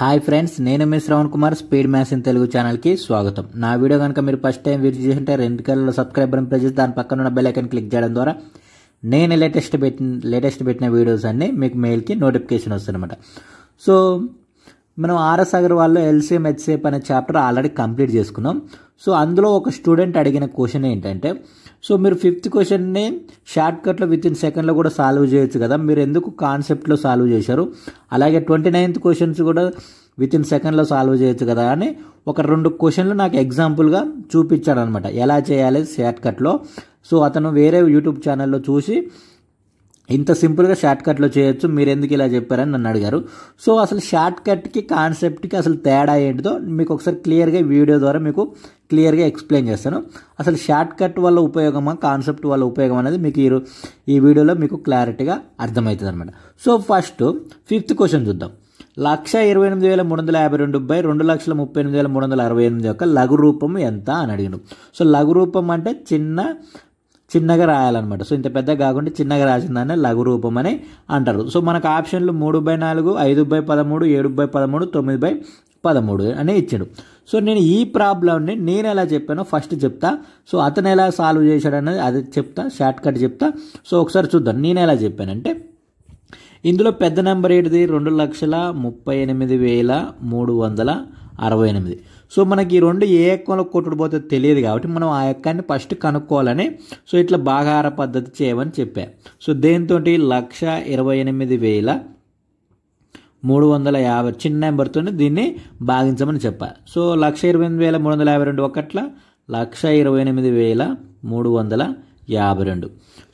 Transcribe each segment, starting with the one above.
Hi friends నేను మీ Shravan Kumar speed maths in Telugu ఛానల్కి స్వాగతం. నా వీడియో కనుక మీరు ఫస్ట్ టైం విజిట్ చూసింటే రెండు కల్లో సబ్స్క్రైబ్ అని ప్రెస్ చేసి దాని పక్కన ఉన్న బెల్ ఐకన్ క్లిక్ చేయడం ద్వారా నేను లేటెస్ట్ పెట్టిన లేటెస్ట్ పెట్టిన వీడియోస్ అన్నీ మీకు మెయిల్కి నోటిఫికేషన్ వస్తుందన్నమాట. సో మనం ఆర్ఎస్ అగర్వాల్లో ఎల్సీఎం హెచ్సిఎఫ్ అనే చాప్టర్ ఆల్రెడీ కంప్లీట్ చేసుకున్నాం. సో అందులో ఒక స్టూడెంట్ అడిగిన క్వశ్చన్ ఏంటంటే సో మీరు ఫిఫ్త్ క్వశ్చన్ని షార్ట్ కట్లో విత్ ఇన్ సెకండ్లో కూడా సాల్వ్ చేయొచ్చు కదా? మీరు ఎందుకు కాన్సెప్ట్లో సాల్వ్ చేశారు? అలాగే ట్వంటీ నైన్త్ క్వశ్చన్స్ కూడా విత్ ఇన్ సెకండ్లో సాల్వ్ చేయొచ్చు కదా? అని ఒక రెండు క్వశ్చన్లు నాకు ఎగ్జాంపుల్గా చూపించాడు అనమాట ఎలా చేయాలి షార్ట్ కట్లో? సో అతను వేరే యూట్యూబ్ ఛానల్లో చూసి ఇంత సింపుల్గా షార్ట్ కట్లో చేయొచ్చు మీరు ఎందుకు ఇలా చెప్పారని నన్ను అడిగారు. సో అసలు షార్ట్ కట్కి కాన్సెప్ట్కి అసలు తేడా ఏంటిదో మీకు ఒకసారి క్లియర్గా వీడియో ద్వారా మీకు క్లియర్గా ఎక్స్ప్లెయిన్ చేస్తాను. అసలు షార్ట్ కట్ వల్ల ఉపయోగమా కాన్సెప్ట్ వల్ల ఉపయోగం అనేది మీకు ఈ ఈ వీడియోలో మీకు క్లారిటీగా అర్థమవుతుంది అనమాట సో ఫస్ట్ ఫిఫ్త్ క్వశ్చన్ చూద్దాం. లక్ష ఇరవై ఎనిమిది వేల మూడు వందల యాభై రెండు బై రెండు లక్షల ముప్పై ఎనిమిది వేల మూడు వందల అరవై ఎనిమిది యొక్క లఘు రూపం ఎంత అని అడిగిండు సో లఘు రూపం అంటే చిన్న చిన్నగా రాయాలన్నమాట. సో ఇంత పెద్ద కాకుండా చిన్నగా రాసిందనే లఘు రూపం అని అంటారు. సో మనకు ఆప్షన్లు మూడు బై నాలుగు ఐదు బై పదమూడు ఏడు బై పదమూడు తొమ్మిది బై పదమూడు అనే ఇచ్చాడు. సో నేను ఈ ప్రాబ్లమ్ని నేను ఎలా చెప్పానో ఫస్ట్ చెప్తా. సో అతను ఎలా సాల్వ్ చేశాడు అనేది అది చెప్తా షార్ట్ కట్ చెప్తా. సో ఒకసారి చూద్దాం నేను ఎలా చెప్పానంటే ఇందులో పెద్ద నెంబర్ ఏంటిది? రెండు లక్షల ముప్పై ఎనిమిది వేల మూడు వందల అరవై ఎనిమిది. సో మనకి ఈ రెండు ఏ ఎక్కంలో కొట్టుకుపోతే తెలియదు కాబట్టి మనం ఆ ఎక్కాన్ని ఫస్ట్ కనుక్కోవాలని సో ఇట్లా భాగాహార పద్ధతి చేయమని చెప్పా. సో దేంతో లక్ష ఇరవై ఎనిమిది వేల మూడు వందల యాభై చిన్న నెంబర్తో దీన్ని భాగించమని చెప్పాలి సో లక్ష ఇరవై ఎనిమిది వేల మూడు వందల యాభై రెండు ఒకట్ల లక్ష ఇరవై ఎనిమిది వేల మూడు వందల యాభై రెండు.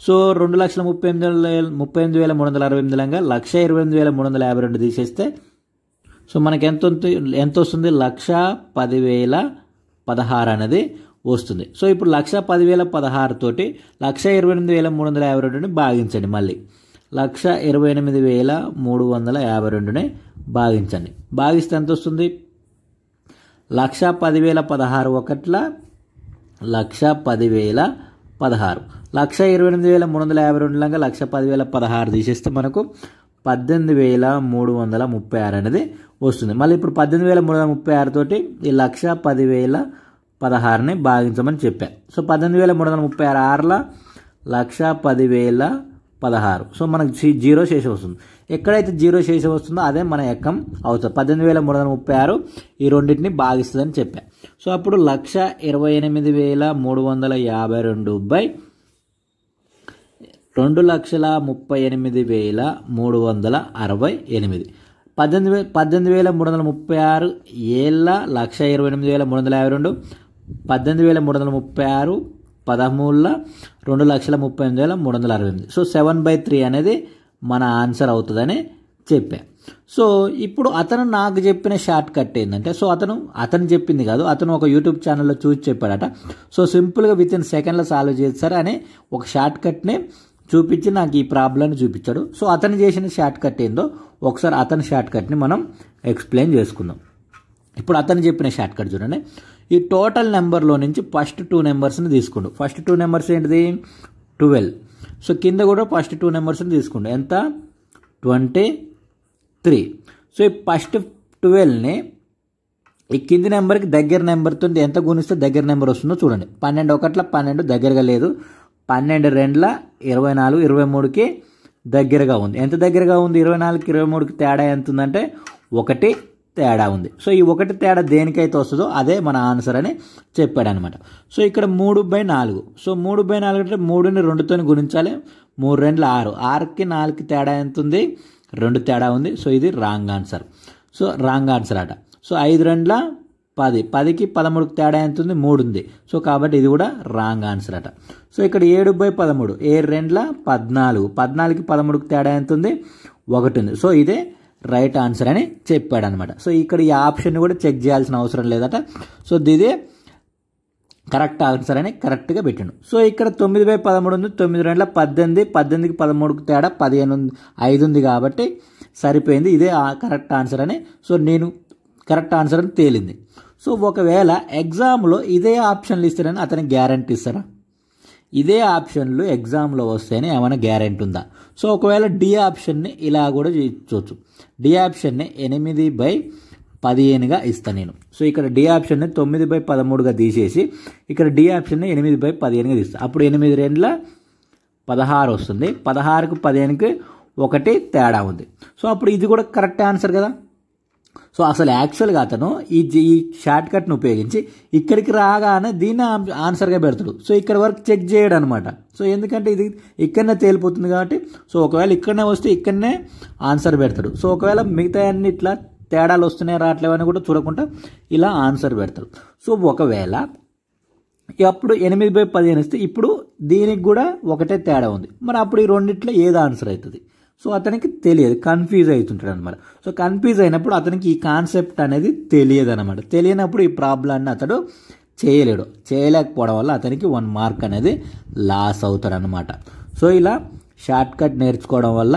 సో రెండు లక్షల ముప్పై ఎనిమిది వేల ముప్పై ఎనిమిది వేల మూడు వందల అరవై ఎనిమిది లంగా లక్ష ఇరవై ఎనిమిది వేల మూడు వందల యాభై రెండు తీసేస్తే సో మనకి ఎంత ఎంత వస్తుంది? లక్ష పదివేల పదహారు అనేది వస్తుంది. సో ఇప్పుడు లక్ష పదివేల పదహారు తోటి లక్ష ఇరవై ఎనిమిది వేల మూడు వందల యాభై రెండుని భాగించండి మళ్ళీ. లక్ష ఇరవై ఎనిమిది వేల మూడు వందల యాభై రెండుని భాగించండి. భాగిస్తే ఎంత వస్తుంది లక్ష పదివేల పదహారు ఒకట్ల లక్ష పదివేల పదహారు. లక్ష ఇరవై ఎనిమిది వేల మూడు వందల యాభై రెండు లాగా లక్ష పదివేల పదహారు తీసేస్తే మనకు పద్దెనిమిది వేల మూడు వందల ముప్పై ఆరు అనేది వస్తుంది. మళ్ళీ ఇప్పుడు పద్దెనిమిది వేల మూడు వందల ముప్పై ఆరు తోటి ఈ లక్ష పదివేల పదహారుని భాగించమని చెప్పా. సో పద్దెనిమిది వేల మూడు వందల ముప్పై ఆరు ఆరుల లక్ష పదివేల పదహారు. సో మనకు జీరో శేషం వస్తుంది. ఎక్కడైతే జీరో శేషం వస్తుందో అదే మన ఎక్కం అవుతుంది. పద్దెనిమిది వేల మూడు వందల ముప్పై ఆరు ఈ రెండింటిని భాగిస్తుందని చెప్పా. సో అప్పుడు లక్ష ఇరవై ఎనిమిది వేల మూడు వందల యాభై రెండు బై రెండు లక్షల ముప్పై ఎనిమిది వేల మూడు వందల అరవై ఎనిమిది. పద్దెనిమిది వే పద్దెనిమిది వేల మూడు వందల ముప్పై ఆరు ఏళ్ళ లక్ష ఇరవై ఎనిమిది వేల మూడు వందల యాభై రెండు. పద్దెనిమిది వేల మూడు వందల ముప్పై ఆరు పదమూడుల రెండు లక్షల ముప్పై ఎనిమిది వేల మూడు వందల అరవై ఎనిమిది. సో సెవెన్ బై త్రీ అనేది మన ఆన్సర్ అవుతుందని చెప్పా. సో ఇప్పుడు అతను నాకు చెప్పిన షార్ట్ కట్ ఏంటంటే సో అతను అతను చెప్పింది కాదు అతను ఒక యూట్యూబ్ ఛానల్లో చూసి చెప్పాడట. సో సింపుల్గా విత్ ఇన్ సెకండ్లో సాల్వ్ చేస్తారు అని ఒక షార్ట్ కట్ని చూపించి నాకు ఈ ప్రాబ్లమ్ని చూపించాడు. సో అతను చేసిన షార్ట్ కట్ ఏందో ఒకసారి అతని షార్ట్ కట్ని మనం ఎక్స్ప్లెయిన్ చేసుకుందాం. ఇప్పుడు అతను చెప్పిన షార్ట్ కట్ చూడండి. ఈ టోటల్ నెంబర్లో నుంచి ఫస్ట్ టూ నెంబర్స్ని తీసుకోండు. ఫస్ట్ టూ నెంబర్స్ ఏంటిది? ట్వెల్వ్ సో కింద కూడా ఫస్ట్ టూ నెంబర్స్ని తీసుకుండు. ఎంత? ట్వంటీ త్రీ సో ఈ ఫస్ట్ ట్వెల్వ్ని ఈ కింది నెంబర్కి దగ్గర నెంబర్తో ఎంత గుణిస్తే దగ్గర నెంబర్ వస్తుందో చూడండి. పన్నెండు ఒకట్ల పన్నెండు దగ్గరగా లేదు. పన్నెండు రెండుల ఇరవై నాలుగు ఇరవై మూడుకి దగ్గరగా ఉంది. ఎంత దగ్గరగా ఉంది? ఇరవై నాలుగుకి ఇరవై మూడుకి తేడా ఎంత ఉందంటే ఒకటి తేడా ఉంది. సో ఈ ఒకటి తేడా దేనికైతే వస్తుందో అదే మన ఆన్సర్ అని చెప్పాడు అనమాట సో ఇక్కడ మూడు బై నాలుగు. సో మూడు బై నాలుగు అంటే మూడుని రెండుతో గుణించాలి. మూడు రెండు ఆరు. ఆరుకి నాలుగుకి తేడా ఎంత ఉంది రెండు తేడా ఉంది. సో ఇది wrong answer. So wrong answer అట. సో ఐదు రెండ్ల పది. పదికి పదమూడుకి తేడా ఎంత ఉంది మూడు ఉంది. సో కాబట్టి ఇది కూడా రాంగ్ ఆన్సర్ అట. సో ఇక్కడ ఏడు బై పదమూడు. ఏడు రెండ్ల? పద్నాలుగు. పద్నాలుగుకి పదమూడుకి తేడా ఎంత ఉంది ఒకటి ఉంది. సో ఇదే రైట్ ఆన్సర్ అని చెప్పాడు అనమాట సో ఇక్కడ ఈ ఆప్షన్ కూడా చెక్ చేయాల్సిన అవసరం లేదట. సో ఇదే కరెక్ట్ ఆన్సర్ అని కరెక్ట్గా పెట్టిండు. సో ఇక్కడ తొమ్మిది బై పదమూడు ఉంది. తొమ్మిది రెండుల పద్దెనిమిది పద్దెనిమిదికి పదమూడుకి తేడా పదిహేను ఐదు ఉంది కాబట్టి సరిపోయింది. ఇదే కరెక్ట్ ఆన్సర్ అని. సో నేను కరెక్ట్ ఆన్సర్ అని తేలింది. సో ఒకవేళ ఎగ్జామ్లో ఇదే ఆప్షన్లు ఇస్తారని అతనికి గ్యారంటీ ఇస్తారా? ఇదే ఆప్షన్లు ఎగ్జామ్లో వస్తేనే ఏమైనా గ్యారెంటీ ఉందా? సో ఒకవేళ డి ఆప్షన్ని ఇలా కూడా చూడొచ్చు డి ఆప్షన్ని ఎనిమిది బై పదిహేనుగా ఇస్తాను నేను. సో ఇక్కడ డి ఆప్షన్ని తొమ్మిది బై పదమూడుగా తీసేసి ఇక్కడ డి ఆప్షన్ని ఎనిమిది బై పదిహేనుగా తీస్తాను అప్పుడు ఎనిమిది రెండుల పదహారు వస్తుంది. పదహారుకు పదిహేనుకి ఒకటి తేడా ఉంది. సో అప్పుడు ఇది కూడా కరెక్ట్ ఆన్సర్ కదా? సో అసలు యాక్చువల్గా అతను ఈ ఈ షార్ట్ కట్ను ఉపయోగించి ఇక్కడికి రాగానే దీన్ని ఆన్- ఆన్సర్గా పెడతాడు. సో ఇక్కడ వరకు చెక్ చేయడు అనమాట సో ఎందుకంటే ఇది ఇక్కడనే తేలిపోతుంది కాబట్టి సో ఒకవేళ ఇక్కడనే వస్తే ఇక్కడనే ఆన్సర్ పెడతాడు. సో ఒకవేళ మిగతా అన్ని ఇట్లా తేడాలు వస్తున్నాయి రావట్లేవని కూడా చూడకుండా ఇలా ఆన్సర్ పెడతాడు. సో ఒకవేళ అప్పుడు ఎనిమిది బై పదిహేను ఇస్తే ఇప్పుడు దీనికి కూడా ఒకటే తేడా ఉంది. మరి అప్పుడు ఈ రెండిట్లో ఏది ఆన్సర్ అవుతుంది? సో అతనికి తెలియదు. కన్ఫ్యూజ్ అవుతుంటాడు అనమాట సో కన్ఫ్యూజ్ అయినప్పుడు అతనికి ఈ కాన్సెప్ట్ అనేది తెలియదు అనమాట తెలియనప్పుడు ఈ ప్రాబ్లాన్ని అతడు చేయలేడు. చేయలేకపోవడం వల్ల అతనికి వన్ మార్క్ అనేది లాస్ అవుతాడు అనమాట సో ఇలా షార్ట్ కట్ నేర్చుకోవడం వల్ల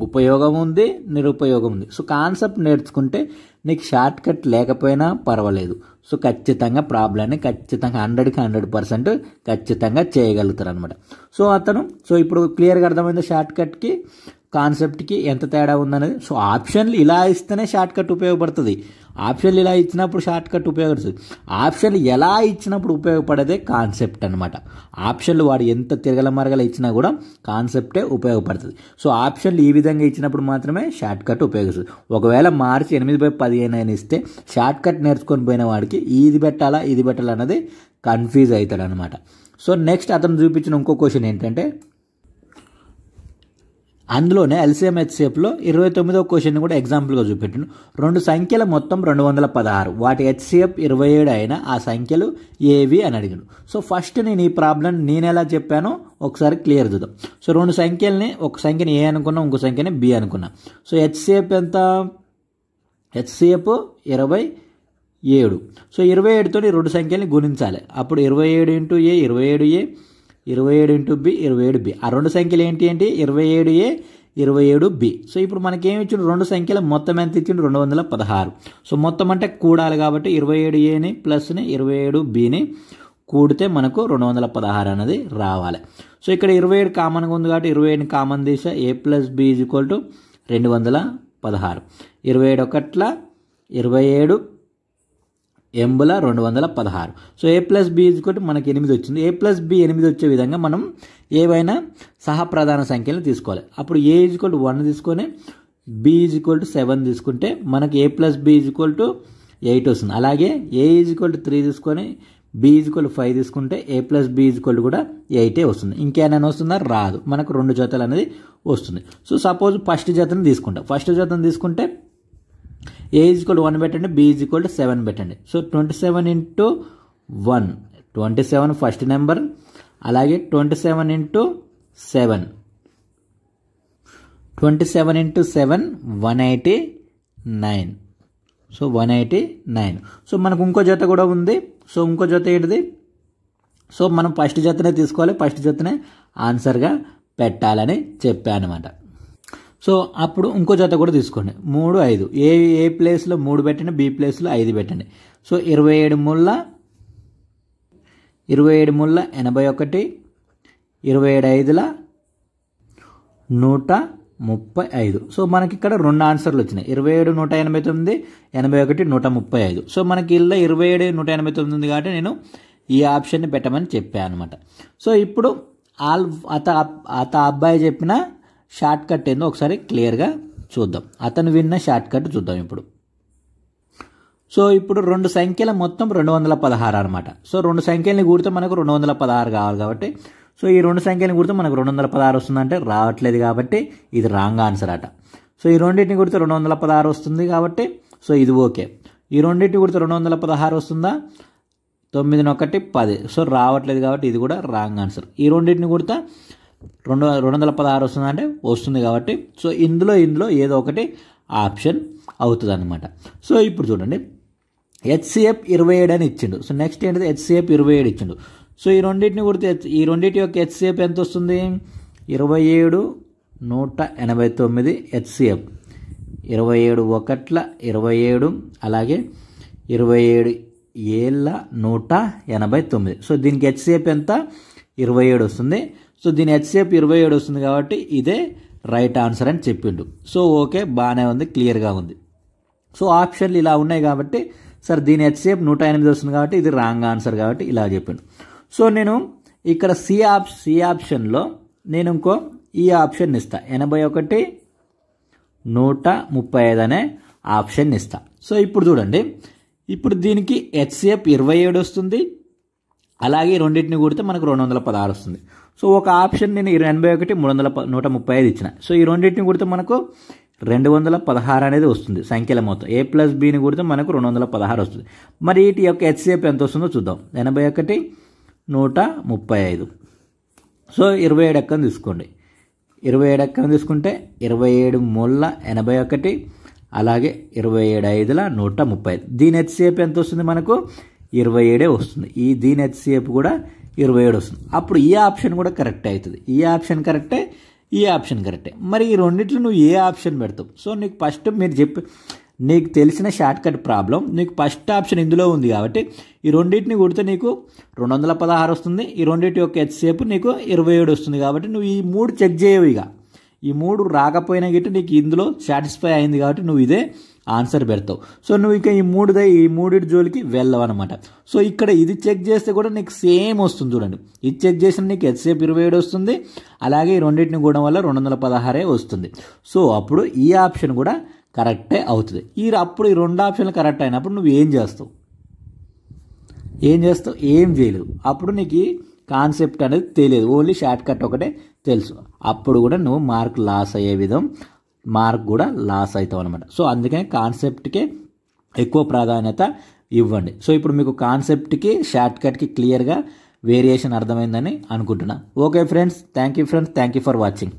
ఉపయోగం ఉంది నిరుపయోగం ఉంది. సో కాన్సెప్ట్ నేర్చుకుంటే నీకు షార్ట్ కట్ లేకపోయినా పర్వాలేదు. సో ఖచ్చితంగా ప్రాబ్లమ్ని ఖచ్చితంగా హండ్రెడ్కి హండ్రెడ్ పర్సెంట్ ఖచ్చితంగా చేయగలుగుతారు అనమాట సో అతను సో ఇప్పుడు క్లియర్గా అర్థమైంది షార్ట్ కట్కి? కాన్సెప్ట్కి ఎంత తేడా ఉందనేది. సో ఆప్షన్లు ఇలా ఇస్తేనే షార్ట్ కట్ ఉపయోగపడుతుంది. ఆప్షన్లు ఇలా ఇచ్చినప్పుడు షార్ట్ కట్ ఉపయోగపడుతుంది. ఆప్షన్లు ఎలా ఇచ్చినప్పుడు ఉపయోగపడేదే కాన్సెప్ట్ అనమాట ఆప్షన్లు వాడు ఎంత తిరగల మరగల ఇచ్చినా కూడా కాన్సెప్టే ఉపయోగపడుతుంది. సో ఆప్షన్లు ఈ విధంగా ఇచ్చినప్పుడు మాత్రమే షార్ట్ కట్ ఉపయోగిస్తుంది ఒకవేళ మార్చి ఎనిమిది బై పదిహేను అయిన ఇస్తే షార్ట్ కట్ నేర్చుకొని పోయిన వాడికి ఇది పెట్టాలా ఇది పెట్టాలా అన్నది కన్ఫ్యూజ్ అవుతాడు అనమాట సో నెక్స్ట్ అతను చూపించిన ఇంకో క్వశ్చన్ ఏంటంటే అందులోనే ఎల్సిఎం హెచ్సిఎఫ్లో ఇరవై తొమ్మిదో క్వశ్చన్ కూడా ఎగ్జాంపుల్గా చూపెట్టిను రెండు సంఖ్యల మొత్తం రెండు వందల పదహారు. వాటి హెచ్సిఎఫ్ ఇరవై ఏడు అయినా ఆ సంఖ్యలు ఏవి అని అడిగాడు. సో ఫస్ట్ నేను ఈ ప్రాబ్లం నేను ఎలా చెప్పానో ఒకసారి క్లియర్ చూద్దాం. సో రెండు సంఖ్యల్ని ఒక సంఖ్యని ఏ అనుకున్నా ఇంకో సంఖ్యని బి అనుకున్నా. సో హెచ్సిఎఫ్ ఎంత? హెచ్సిఎఫ్ ఇరవై ఏడు. సో ఇరవై ఏడుతో రెండు సంఖ్యల్ని గుణించాలి. అప్పుడు ఇరవై ఏడు ఇంటూ ఏ ఇరవై ఏడు ఏ. ఇరవై ఏడు ఇంటూ బి ఇరవై ఏడు బి. ఆ రెండు సంఖ్యలు ఏంటి ఏంటి ఇరవై ఏడు ఏ ఇరవై ఏడు బి. సో ఇప్పుడు మనకి ఏమి ఇచ్చిండు? రెండు సంఖ్యల మొత్తం ఎంత ఇచ్చిండు? రెండు వందల పదహారు. సో మొత్తం అంటే కూడాలి కాబట్టి ఇరవై ఏడు ఏని ప్లస్ని ఇరవై ఏడు బిని కూడితే మనకు రెండు వందల పదహారు అనేది రావాలి. సో ఇక్కడ ఇరవై ఏడు కామన్గా ఉంది కాబట్టి ఇరవై ఏడుని కామన్ తీసా A plus B is equal to రెండు వందల పదహారు. ఇరవై ఏడు ఒకట్ల ఇరవై ఏడు ఎంబుల రెండు వందల పదహారు. So A plus B is equal to మనకి ఎనిమిది వచ్చింది. ఏ ప్లస్ బి ఎనిమిది వచ్చే విధంగా మనం ఏవైనా సహప్రధాన సంఖ్యలను తీసుకోవాలి. అప్పుడు A is equal to one తీసుకొని B is equal to seven తీసుకుంటే మనకి A plus B is equal to eight వస్తుంది. అలాగే A is equal to three తీసుకొని బి ఈజ్కోల్ ఫైవ్ తీసుకుంటే ఏ ప్లస్ బి ఈజ్కోల్ కూడా ఎయిటే వస్తుంది. ఇంకేమైనా వస్తుందా? రాదు. మనకు రెండు జతలు అనేది వస్తుంది. సో సపోజ్ ఫస్ట్ జతను తీసుకుంటాం. ఫస్ట్ జతను తీసుకుంటే ఏ ఈజ్ ఈక్వల్ వన్ పెట్టండి బి ఈజ్ ఈక్వల్ సెవెన్ పెట్టండి. So twenty seven into one twenty seven first number అలాగే twenty seven into seven twenty seven into seven one eighty nine so one eighty nine so మనకు ఇంకో జత కూడా ఉంది. So ఇంకో జత ఏంటిది? సో మనం ఫస్ట్ జతనే తీసుకోవాలి. ఫస్ట్ జతనే ఆన్సర్గా పెట్టాలని చెప్పాను సో అప్పుడు ఇంకో జత కూడా తీసుకోండి. మూడు ఐదు. ఏ ఏ ప్లేస్లో మూడు పెట్టండి బి ప్లేస్లో ఐదు పెట్టండి. సో ఇరవై ఏడు ముళ్ళ ఇరవై ఏడు ముళ్ళ ఎనభై ఒకటి ఇరవై ఏడు ఐదుల నూట ముప్పై ఐదు. సో మనకి ఇక్కడ రెండు ఆన్సర్లు వచ్చినాయి. ఇరవై ఏడు నూట ఎనభై తొమ్మిది ఎనభై ఒకటి నూట ముప్పై ఐదు. సో మనకి ఇలా ఇరవై ఏడు నూట ఎనభై తొమ్మిది ఉంది కాబట్టి నేను ఈ ఆప్షన్ని పెట్టమని చెప్పాను అనమాట సో ఇప్పుడు ఆల్ అత అత అబ్బాయి చెప్పిన షార్ట్ కట్ ఏందో ఒకసారి క్లియర్గా చూద్దాం. అతను విన్న షార్ట్ కట్ చూద్దాం ఇప్పుడు. సో ఇప్పుడు రెండు సంఖ్యల మొత్తం రెండు వందల పదహారు అనమాట సో రెండు సంఖ్యల్ని కూడితే మనకు రెండు వందల పదహారు కావాలి కాబట్టి సో ఈ రెండు సంఖ్యలను కూడితే మనకు రెండు వందల పదహారు వస్తుందంటే రావట్లేదు కాబట్టి ఇది రాంగ్ ఆన్సర్ అట. సో ఈ రెండింటిని కుడితే రెండు వందల పదహారు వస్తుంది కాబట్టి సో ఇది ఓకే ఈ రెండింటిని కుడితే రెండు వందల పదహారు వస్తుందా? తొమ్మిదిని ఒకటి పది. సో రావట్లేదు కాబట్టి ఇది కూడా రాంగ్ ఆన్సర్ ఈ రెండింటిని కుడితే రెండు రెండు వందల పదహారు వస్తుంది అంటే వస్తుంది కాబట్టి సో ఇందులో ఇందులో ఏదో ఒకటి ఆప్షన్ అవుతుంది అనమాట సో ఇప్పుడు చూడండి. హెచ్సిఎఫ్ ఇరవై ఏడు అని ఇచ్చిండు. సో నెక్స్ట్ ఏంటిది? హెచ్సిఎఫ్ ఇరవై ఏడు ఇచ్చిండు. సో ఈ రెండింటిని కుడితే ఈ రెండింటి యొక్క హెచ్సిఎఫ్ ఎంత వస్తుంది ఇరవై ఏడు నూట ఎనభై తొమ్మిది హెచ్సిఎఫ్. ఇరవై ఏడు ఒకట్ల ఇరవై ఏడు అలాగే ఇరవై ఏడు ఏళ్ళ నూట ఎనభై తొమ్మిది. సో దీనికి హెచ్సిఎఫ్ ఎంత? ఇరవై ఏడు వస్తుంది. సో దీని హెచ్సేపు ఇరవై ఏడు వస్తుంది కాబట్టి ఇదే రైట్ ఆన్సర్ అని చెప్పిండు. సో ఓకే బాగానే ఉంది క్లియర్గా ఉంది. సో ఆప్షన్లు ఇలా ఉన్నాయి కాబట్టి సార్ దీని హెచ్సేపు నూట ఎనిమిది వస్తుంది కాబట్టి ఇది రాంగ్ ఆన్సర్ కాబట్టి ఇలా చెప్పిండు. సో నేను ఇక్కడ సి ఆప్ సి ఆప్షన్లో నేను ఇంకో ఈ ఆప్షన్ ఇస్తా. ఎనభై ఒకటి నూట ముప్పై ఐదు అనే ఆప్షన్ ఇస్తా. సో ఇప్పుడు చూడండి ఇప్పుడు దీనికి హెచ్సిఎఫ్ ఇరవై ఏడు వస్తుంది అలాగే రెండింటిని కూడితే మనకు రెండు వందల పదహారు వస్తుంది. సో ఒక ఆప్షన్ నేను ఎనభై ఒకటి మూడు వందల నూట ముప్పై ఐదు ఇచ్చిన. సో ఈ రెండింటిని కుడితే మనకు రెండు వందల పదహారు అనేది వస్తుంది సంఖ్యల మొత్తం. ఏ ప్లస్ బిని కుడితే మనకు రెండు వందల పదహారు వస్తుంది. మరి వీటి యొక్క హెచ్సిఎఫ్ ఎంత వస్తుందో చూద్దాం. ఎనభై ఒకటి నూట ముప్పై ఐదు. సో ఇరవై ఏడు ఎక్కని తీసుకోండి. ఇరవై ఏడు ఎక్కని తీసుకుంటే ఇరవై ఏడు మూల ఎనభై ఒకటి అలాగే ఇరవై ఏడు ఐదుల నూట ముప్పై ఐదు. దీని హెచ్సిఎఫ్ ఎంత వస్తుంది మనకు? ఇరవై ఏడే వస్తుంది. ఈ దీని హెచ్సిఎఫ్ కూడా ఇరవై ఏడు వస్తుంది. అప్పుడు ఈ ఆప్షన్ కూడా కరెక్టే అవుతుంది. ఈ ఆప్షన్ కరెక్టే? ఈ ఆప్షన్ కరెక్టే? మరి ఈ రెండిట్లో నువ్వు ఏ ఆప్షన్ పెడతావు? సో నీకు ఫస్ట్ మీరు చెప్పి నీకు తెలిసిన షార్ట్కట్ ప్రాబ్లం నీకు ఫస్ట్ ఆప్షన్ ఇందులో ఉంది కాబట్టి ఈ రెండింటిని కొడితే నీకు రెండు వందల పదహారు వస్తుంది. ఈ రెండింటి యొక్క హెచ్సేపు నీకు ఇరవై ఏడు వస్తుంది కాబట్టి నువ్వు ఈ మూడు చెక్ చేయవు ఇక. ఈ మూడు రాకపోయినా గిట్ట నీకు ఇందులో సాటిస్ఫై అయింది కాబట్టి నువ్వు ఇదే ఆన్సర్ పెడతావు. సో నువ్వు ఇక ఈ మూడుదే ఈ మూడిటి జోలికి వెళ్ళవు అనమాట సో ఇక్కడ ఇది చెక్ చేస్తే కూడా నీకు సేమ్ వస్తుంది చూడండి. ఇది చెక్ చేసిన నీకు హెచ్సేపు ఇరవై ఏడు వస్తుంది. అలాగే ఈ రెండింటిని కూడా వల్ల రెండు వందల పదహారే వస్తుంది. సో అప్పుడు ఈ ఆప్షన్ కూడా కరెక్టే అవుతుంది. ఈ అప్పుడు ఈ రెండు ఆప్షన్లు కరెక్ట్ అయినప్పుడు నువ్వు ఏం చేస్తావు? ఏం చేస్తావు? ఏం చేయలేవు. అప్పుడు నీకు కాన్సెప్ట్ అనేది తెలియదు. ఓన్లీ షార్ట్ కట్ ఒకటే తెలుసు. అప్పుడు కూడా నువ్వు మార్క్ లాస్ అయ్యే విధం మార్క్ కూడా లాస్ అవుతావు అనమాట సో అందుకని కాన్సెప్ట్కే ఎక్కువ ప్రాధాన్యత ఇవ్వండి. సో ఇప్పుడు మీకు కాన్సెప్ట్కి షార్ట్ కట్కి క్లియర్గా వేరియేషన్ అర్థమైందని అనుకుంటున్నా. Okay friends. Thank you friends. Thank you for watching.